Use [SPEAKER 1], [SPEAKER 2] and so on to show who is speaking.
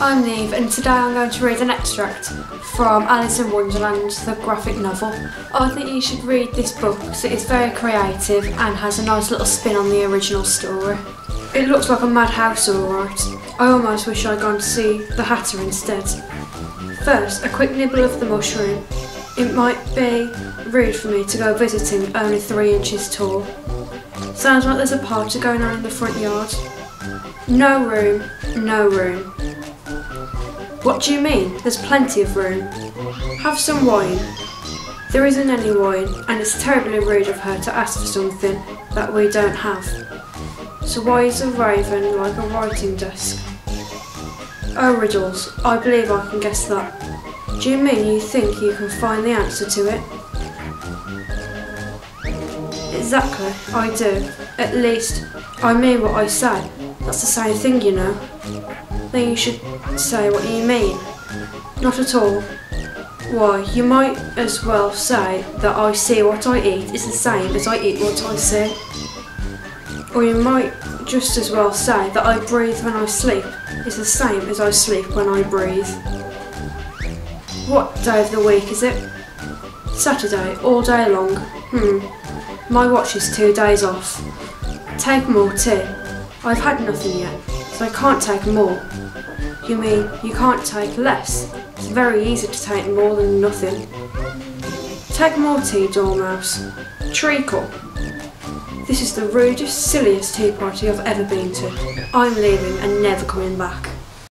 [SPEAKER 1] I'm Niamh and today I'm going to read an extract from Alice in Wonderland, the graphic novel. I think you should read this book because it is very creative and has a nice little spin on the original story. It looks like a madhouse alright. I almost wish I'd gone to see the Hatter instead. First, a quick nibble of the mushroom. It might be rude for me to go visiting only three inches tall. Sounds like there's a party going on in the front yard. No room, no room. What do you mean? There's plenty of room. Have some wine. There isn't any wine, and it's terribly rude of her to ask for something that we don't have. So why is a raven like a writing desk? Oh, riddles. I believe I can guess that. Do you mean you think you can find the answer to it? Exactly, I do. At least, I mean what I say. That's the same thing, you know then you should say what you mean. Not at all. Why, you might as well say that I see what I eat is the same as I eat what I see. Or you might just as well say that I breathe when I sleep is the same as I sleep when I breathe. What day of the week is it? Saturday, all day long. Hmm. My watch is two days off. Take more tea. I've had nothing yet, so I can't take more. You mean you can't take less? It's very easy to take more than nothing. Take more tea, Dormouse. Treacle. This is the rudest, silliest tea party I've ever been to. I'm leaving and never coming back.